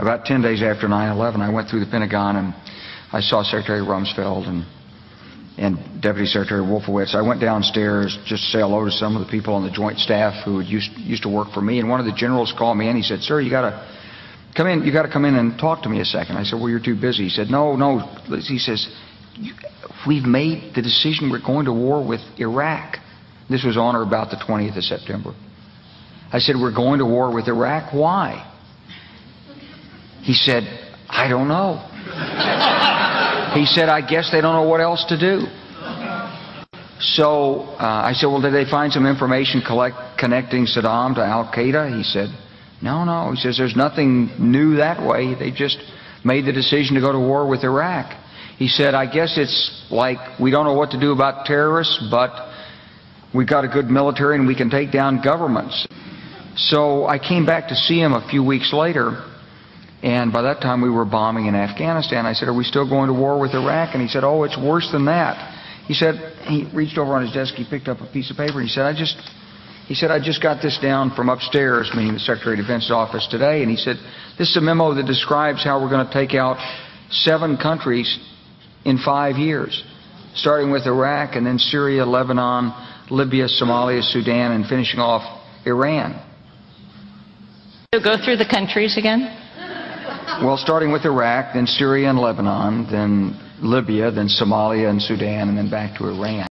about 10 days after 9/11, I went through the Pentagon and I saw Secretary Rumsfeld and and Deputy Secretary Wolfowitz. I went downstairs just to say hello to some of the people on the Joint Staff who used used to work for me. And one of the generals called me and He said, "Sir, you got to come in. You got to come in and talk to me a second. I said, "Well, you're too busy." He said, "No, no." He says, "We've made the decision. We're going to war with Iraq." This was on or about the 20th of September. I said, "We're going to war with Iraq. Why?" He said, "I don't know." He said, I guess they don't know what else to do. So uh, I said, Well, did they find some information collect, connecting Saddam to Al Qaeda? He said, No, no. He says, There's nothing new that way. They just made the decision to go to war with Iraq. He said, I guess it's like we don't know what to do about terrorists, but we've got a good military and we can take down governments. So I came back to see him a few weeks later and by that time, we were bombing in Afghanistan. I said, Are we still going to war with Iraq? And he said, Oh, it's worse than that. He said, He reached over on his desk, he picked up a piece of paper, and he said, I just. He said, I just got this down from upstairs, meaning the Secretary of Defense's office today, and he said, This is a memo that describes how we're going to take out seven countries in five years, starting with Iraq and then Syria, Lebanon, Libya, Somalia, Sudan, and finishing off Iran. So go through the countries again? Well, starting with Iraq, then Syria and Lebanon, then Libya, then Somalia and Sudan, and then back to Iran.